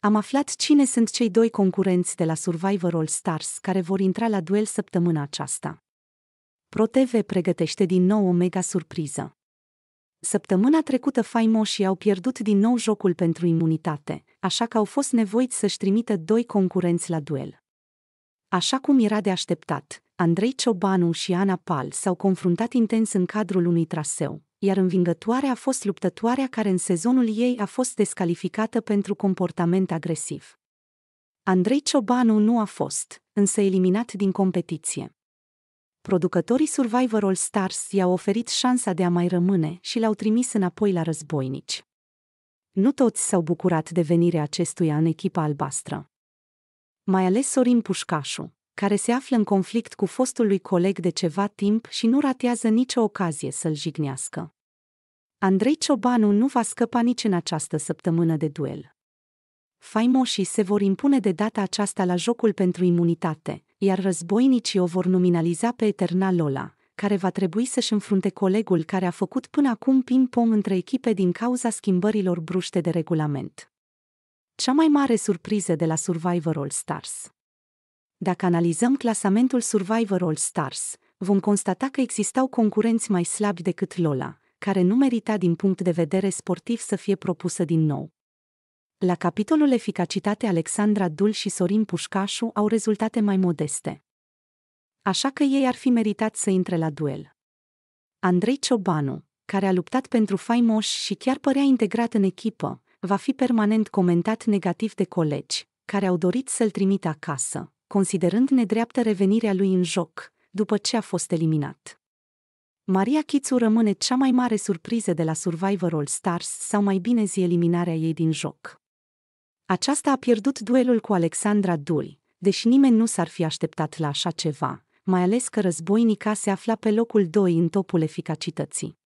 Am aflat cine sunt cei doi concurenți de la Survivor All Stars care vor intra la duel săptămâna aceasta. ProTV pregătește din nou o mega surpriză. Săptămâna trecută faimoșii au pierdut din nou jocul pentru imunitate, așa că au fost nevoiți să-și trimită doi concurenți la duel. Așa cum era de așteptat, Andrei Ciobanu și Ana Pal s-au confruntat intens în cadrul unui traseu, iar învingătoarea a fost luptătoarea care în sezonul ei a fost descalificată pentru comportament agresiv. Andrei Ciobanu nu a fost, însă eliminat din competiție. Producătorii Survivor All Stars i-au oferit șansa de a mai rămâne și l-au trimis înapoi la războinici. Nu toți s-au bucurat de venirea acestuia în echipa albastră. Mai ales Sorin Pușcașu, care se află în conflict cu fostul lui coleg de ceva timp și nu ratează nicio ocazie să-l jignească. Andrei Ciobanu nu va scăpa nici în această săptămână de duel. Faimoșii se vor impune de data aceasta la jocul pentru imunitate, iar războinicii o vor nominaliza pe Eternal Lola, care va trebui să-și înfrunte colegul care a făcut până acum ping-pong între echipe din cauza schimbărilor bruște de regulament. Cea mai mare surpriză de la Survivor All Stars dacă analizăm clasamentul Survivor All Stars, vom constata că existau concurenți mai slabi decât Lola, care nu merita din punct de vedere sportiv să fie propusă din nou. La capitolul eficacitate Alexandra Dul și Sorin Pușcașu au rezultate mai modeste. Așa că ei ar fi meritat să intre la duel. Andrei Ciobanu, care a luptat pentru faimoș și chiar părea integrat în echipă, va fi permanent comentat negativ de colegi, care au dorit să-l trimită acasă, considerând nedreaptă revenirea lui în joc, după ce a fost eliminat. Maria Chițu rămâne cea mai mare surpriză de la Survivor All Stars sau mai bine zi eliminarea ei din joc. Aceasta a pierdut duelul cu Alexandra Dul, deși nimeni nu s-ar fi așteptat la așa ceva, mai ales că războinica se afla pe locul 2 în topul eficacității.